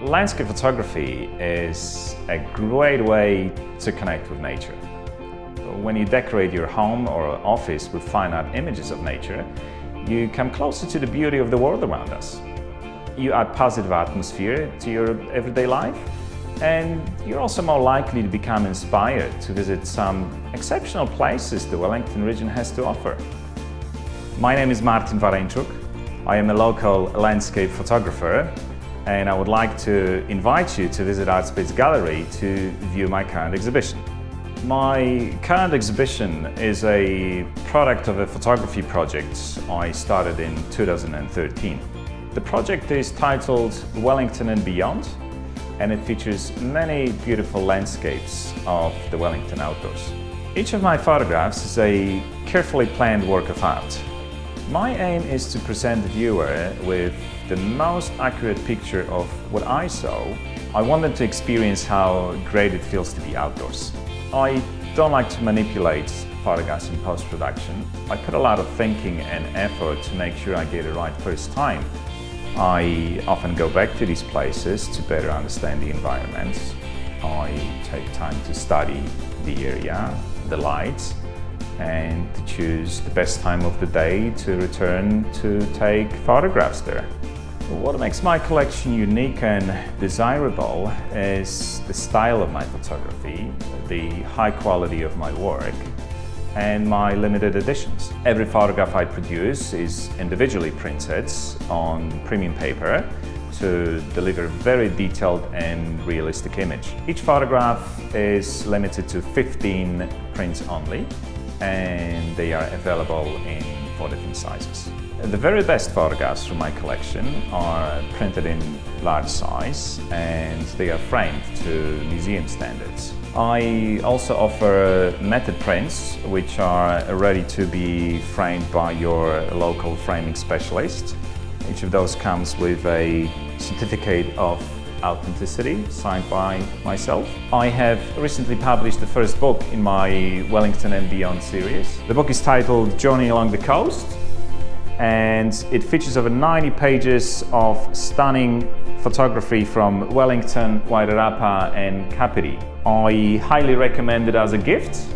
Landscape photography is a great way to connect with nature. When you decorate your home or office with fine art images of nature, you come closer to the beauty of the world around us. You add positive atmosphere to your everyday life and you're also more likely to become inspired to visit some exceptional places the Wellington region has to offer. My name is Martin Warenczuk. I am a local landscape photographer and I would like to invite you to visit ArtSpace Gallery to view my current exhibition. My current exhibition is a product of a photography project I started in 2013. The project is titled Wellington and Beyond and it features many beautiful landscapes of the Wellington outdoors. Each of my photographs is a carefully planned work of art. My aim is to present the viewer with the most accurate picture of what I saw. I want them to experience how great it feels to be outdoors. I don't like to manipulate photographs in post-production. I put a lot of thinking and effort to make sure I get it right first time. I often go back to these places to better understand the environment. I take time to study the area, the lights, and choose the best time of the day to return to take photographs there. What makes my collection unique and desirable is the style of my photography, the high quality of my work, and my limited editions. Every photograph I produce is individually printed on premium paper to deliver a very detailed and realistic image. Each photograph is limited to 15 prints only and they are available in four different sizes. The very best photographs from my collection are printed in large size and they are framed to museum standards. I also offer method prints which are ready to be framed by your local framing specialist. Each of those comes with a certificate of authenticity signed by myself. I have recently published the first book in my Wellington and Beyond series. The book is titled Journey Along the Coast and it features over 90 pages of stunning photography from Wellington, Wairarapa and Kapiti. I highly recommend it as a gift.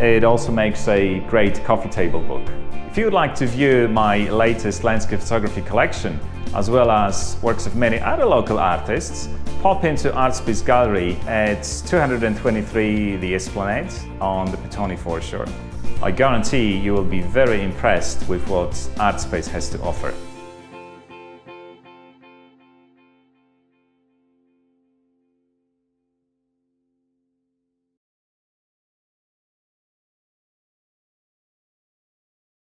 It also makes a great coffee table book. If you would like to view my latest landscape photography collection, as well as works of many other local artists, pop into ArtSpace Gallery at 223 The Esplanade on the Petone foreshore. I guarantee you will be very impressed with what ArtSpace has to offer.